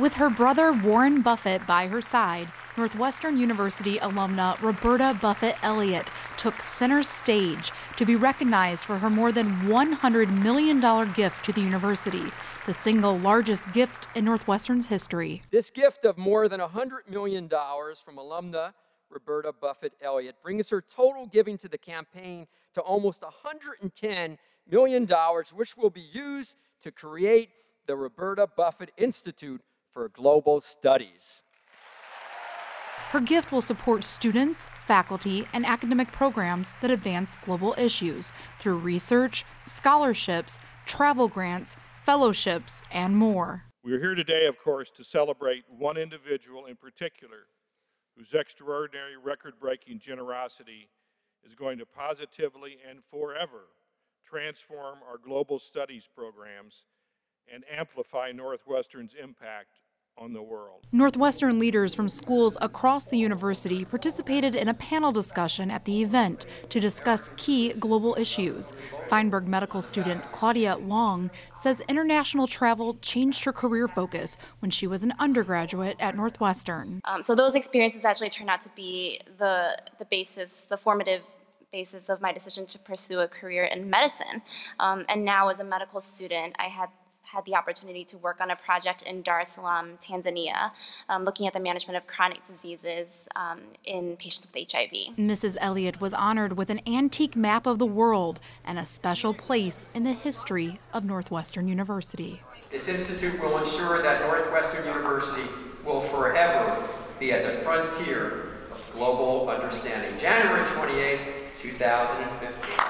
With her brother Warren Buffett by her side, Northwestern University alumna Roberta Buffett Elliott took center stage to be recognized for her more than $100 million gift to the university, the single largest gift in Northwestern's history. This gift of more than $100 million from alumna Roberta Buffett Elliott brings her total giving to the campaign to almost $110 million, which will be used to create the Roberta Buffett Institute for Global Studies. Her gift will support students, faculty, and academic programs that advance global issues through research, scholarships, travel grants, fellowships, and more. We are here today, of course, to celebrate one individual in particular whose extraordinary record breaking generosity is going to positively and forever transform our global studies programs and amplify Northwestern's impact on the world. Northwestern leaders from schools across the university participated in a panel discussion at the event to discuss key global issues. Feinberg medical student Claudia Long says international travel changed her career focus when she was an undergraduate at Northwestern. Um, so those experiences actually turned out to be the, the basis, the formative basis of my decision to pursue a career in medicine. Um, and now as a medical student, I had had the opportunity to work on a project in Dar es Salaam, Tanzania, um, looking at the management of chronic diseases um, in patients with HIV. Mrs. Elliott was honored with an antique map of the world and a special place in the history of Northwestern University. This institute will ensure that Northwestern University will forever be at the frontier of global understanding. January 28, 2015.